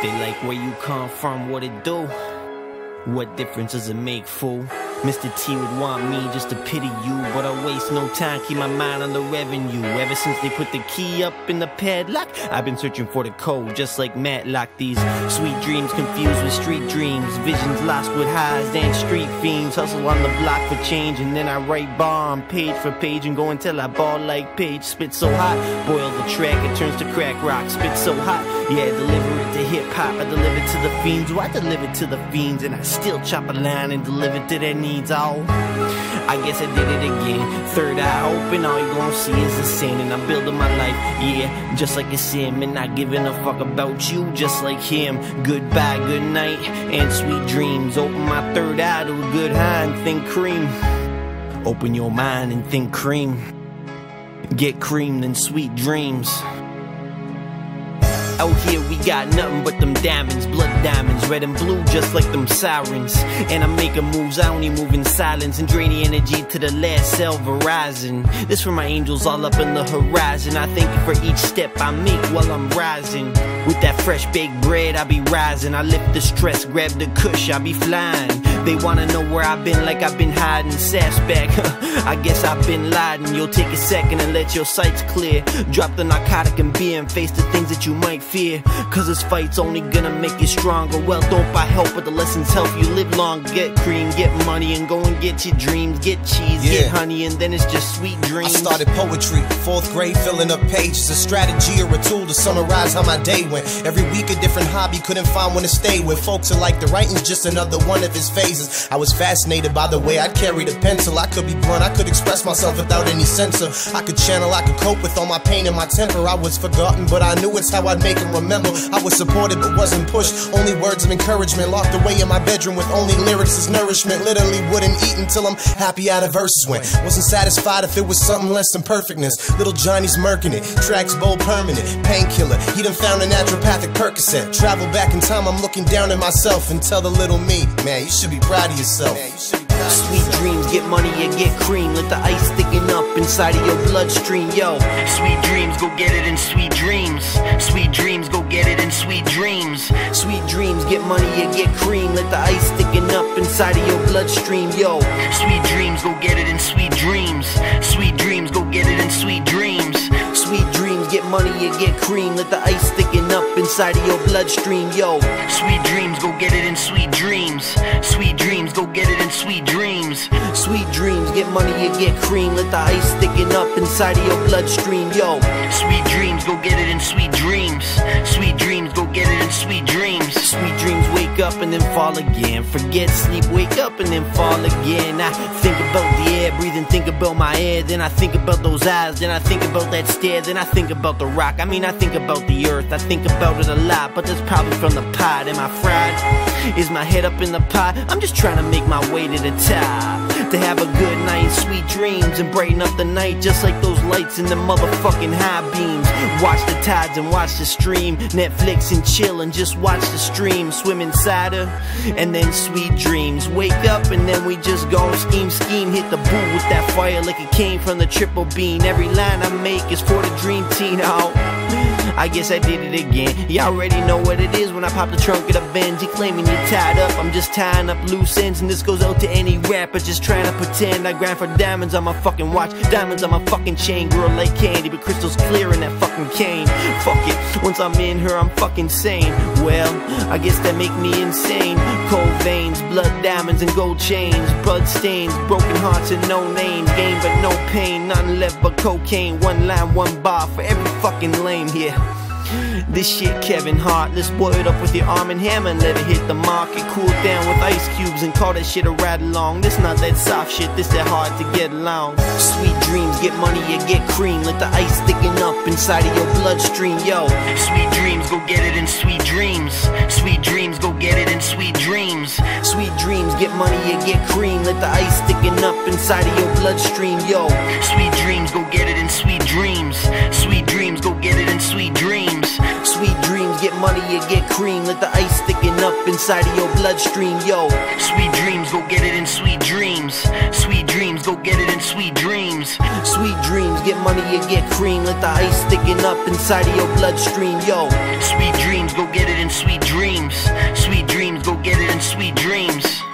They like where you come from, what it do? What difference does it make, fool? Mr. T would want me just to pity you, but I waste no time, keep my mind on the revenue. Ever since they put the key up in the padlock, I've been searching for the code, just like Matlock. These sweet dreams confused with street dreams, visions lost with highs and street fiends. Hustle on the block for change, and then I write bomb page for page and go until I ball like Page. Spit so hot, boil the track, it turns to crack rock. Spit so hot, yeah, deliver it to hip hop. I deliver it to the fiends, well, I deliver it to the fiends, and I still chop a line and deliver to their needs. Oh, I guess I did it again. Third eye open, all you gon' see is the sin, and I'm building my life, yeah, just like a him, and not giving a fuck about you, just like him. Goodbye, good night, and sweet dreams. Open my third eye to a good high and think cream. Open your mind and think cream. Get creamed and sweet dreams. Out here we got nothing but them diamonds, blood diamonds, red and blue just like them sirens. And I'm making moves, I only move in silence and drain the energy to the last cell Verizon. This for my angels all up in the horizon. I thank you for each step I make while I'm rising. With that fresh baked bread, I be rising. I lift the stress, grab the cush, I be flying. They wanna know where I've been, like I've been hiding. Back, I guess I've been lying. You'll take a second and let your sights clear. Drop the narcotic and beer and face the things that you might fear. Cause this fight's only gonna make you stronger. Well, don't buy help, but the lessons help you live long. Get cream, get money, and go and get your dreams. Get cheese, Yeah. get honey, and then it's just sweet dreams. I started poetry, fourth grade, filling up pages. A strategy or a tool to summarize how my day went. Every week, a different hobby, couldn't find one to stay with. Folks are like, the writing's just another one of his phases. I was fascinated by the way I carried a pencil. I could be blunt, I could express myself without any censor. I could channel, I could cope with all my pain and my temper. I was forgotten, but I knew it's how I'd make him remember. I was supported, but wasn't pushed. Only words of encouragement, locked away in my bedroom with only lyrics as nourishment. Literally wouldn't eat until I'm happy out of verses went. Wasn't satisfied if it was something less than perfectness. Little Johnny's murking it, tracks bold permanent, painkiller. He done found a naturopathic Percocet. Travel back in time, I'm looking down at myself and tell the little me, man, you should be proud of yourself. Man, you should be proud of Sweet dreams, get money and get cream. Let the ice sticking up inside of your bloodstream, yo. Sweet dreams, go get it in sweet dreams. Sweet dreams, go get it in sweet dreams. Sweet dreams, get money and get cream. Let the ice sticking up inside of your bloodstream, yo. Sweet dreams, go get it in sweet dreams. Sweet dreams, money and get cream. Let the ice sticking up inside of your bloodstream, yo. Sweet dreams, go get it in sweet dreams. Sweet dreams, go get it in sweet dreams. Sweet dreams, get money and get cream. Let the ice sticking up inside of your bloodstream, yo. Sweet dreams, go get it in sweet dreams. Sweet dreams, go get it in sweet dreams. Sweet dreams, up and then fall again. Forget sleep, wake up and then fall again. I think about the air, breathing, think about my air. Then I think about those eyes, then I think about that stare. Then I think about the rock. I mean, I think about the earth. I think about it a lot, but that's probably from the pot. Am I fried? Is my head up in the pot? I'm just trying to make my way to the top. To have a good night, sweet dreams, and brighten up the night just like those lights in the motherfucking high beams. Watch the tides and watch the stream. Netflix and chill and just watch the stream. Swim inside her, and then sweet dreams. Wake up and then we just go scheme, scheme. Hit the boo with that fire like it came from the triple beam. Every line I make is for the dream team. Oh. I guess I did it again. Y'all already know what it is when I pop the trunk of the Benz. You claiming you're tied up, I'm just tying up loose ends. And this goes out to any rapper just trying to pretend I grind for diamonds on my fucking watch, diamonds on my fucking chain. Girl like candy, but crystals clear in that fucking cane. Fuck it, once I'm in her, I'm fucking sane. Well, I guess that make me insane. Cold veins, blood diamonds, and gold chains. Blood stains, broken hearts, and no names. Game but no pain, nothing left but cocaine. One line, one bar for every fucking lame here. This shit, Kevin Hart. Let's boil it up with your arm and hammer and let it hit the market. Cool down with ice cubes and call that shit a ride along. This not that soft shit, this that hard to get along. Sweet dreams, get money and get cream. Let the ice sticking up inside of your bloodstream, yo. Sweet dreams, go get it in sweet dreams. Sweet dreams, go get it in sweet dreams. Sweet dreams, get money and get cream. Let the ice sticking up inside of your bloodstream, yo. Sweet dreams, go get it in. Sweet dreams, money you get cream. Let the ice sticking up inside of your bloodstream, yo. Sweet dreams, go get it in sweet dreams. Sweet dreams, go get it in sweet dreams. Sweet dreams, get money, you get cream. Let the ice sticking up inside of your bloodstream, yo. Sweet dreams, go get it in sweet dreams. Sweet dreams, go get it in sweet dreams.